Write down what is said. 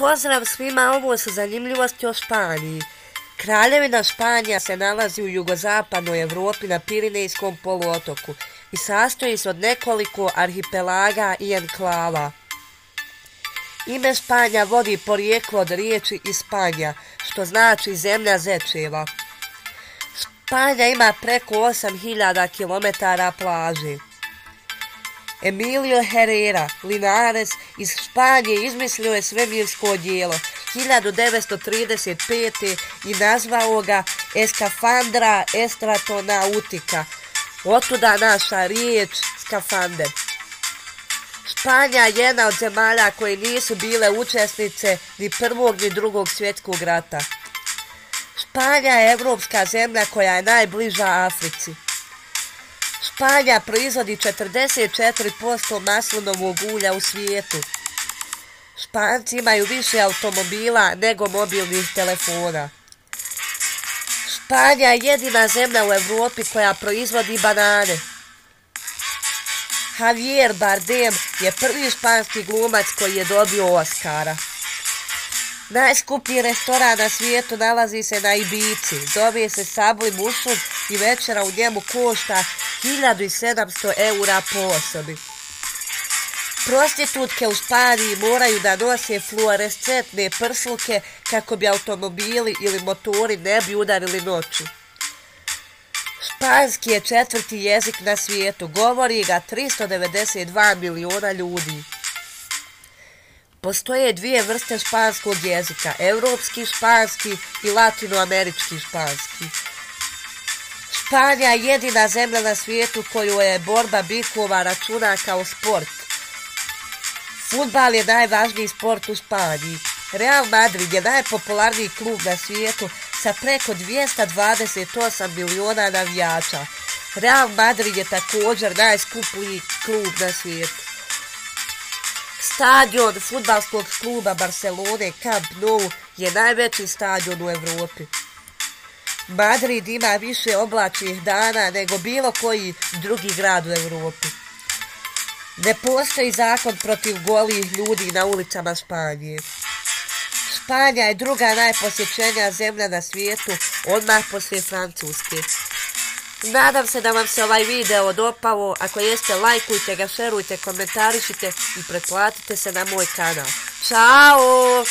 pozdrav svima, ovo su zanimljivosti o Španiji. Kraljevina Španija se nalazi u jugozapadnoj Evropi na Pirinejskom poluotoku i sastoji se od nekoliko arhipelaga i enklava. Ime Španja vodi porijeklo od riječi Ispanja, što znači zemlja zečeva. Španja ima preko 8000 km plaži. Emilio Herrera, Linares, iz Španije izmislio je svemirsko dijelo 1935. i nazvao ga Escafandra Estratonautica. Otuda naša riječ skafander. Španja je jedna od zemalja koje nisu bile učesnice ni prvog ni drugog svjetskog rata. Španja je evropska zemlja koja je najbliža Africi. Španja proizvodi 44% maslinovog ulja u svijetu. Španci imaju više automobila nego mobilnih telefona. Španja je jedina zemlja u Evropi koja proizvodi banane. Javier Bardem je prvi španski glumac koji je dobio Oscara. Najskuplji restoran na svijetu nalazi se na Ibici. Zove se Sabli Mušum i večera u njemu košta 1700 eura po osobi. Prostitutke u Španiji moraju da nose fluorescentne prsluke kako bi automobili ili motori ne bi udarili noću. Španski je četvrti jezik na svijetu, govori ga 392 miliona ljudi. Postoje dvije vrste španskog jezika, evropski španski i latinoamerički španski. Španija je jedina zemlja na svijetu koju je borba bikova računa kao sport. Futbal je najvažniji sport u Španiji. Real Madrid je najpopularniji klub na svijetu sa preko 228 miliona navijača. Real Madrid je također najskupliji klub na svijetu. Stadion futbalskog kluba Barcelone Camp Nou je najveći stadion u Evropi. Madrid ima više oblačnih dana nego bilo koji drugi grad u Evropi. Ne postoji zakon protiv golih ljudi na ulicama Španije. Španija je druga najposjećenija zemlja na svijetu, odmah poslije Francuske. Nadam se da vam se ovaj video dopao. Ako jeste, lajkujte ga, šerujte, komentarišite i pretplatite se na moj kanal. Ćao!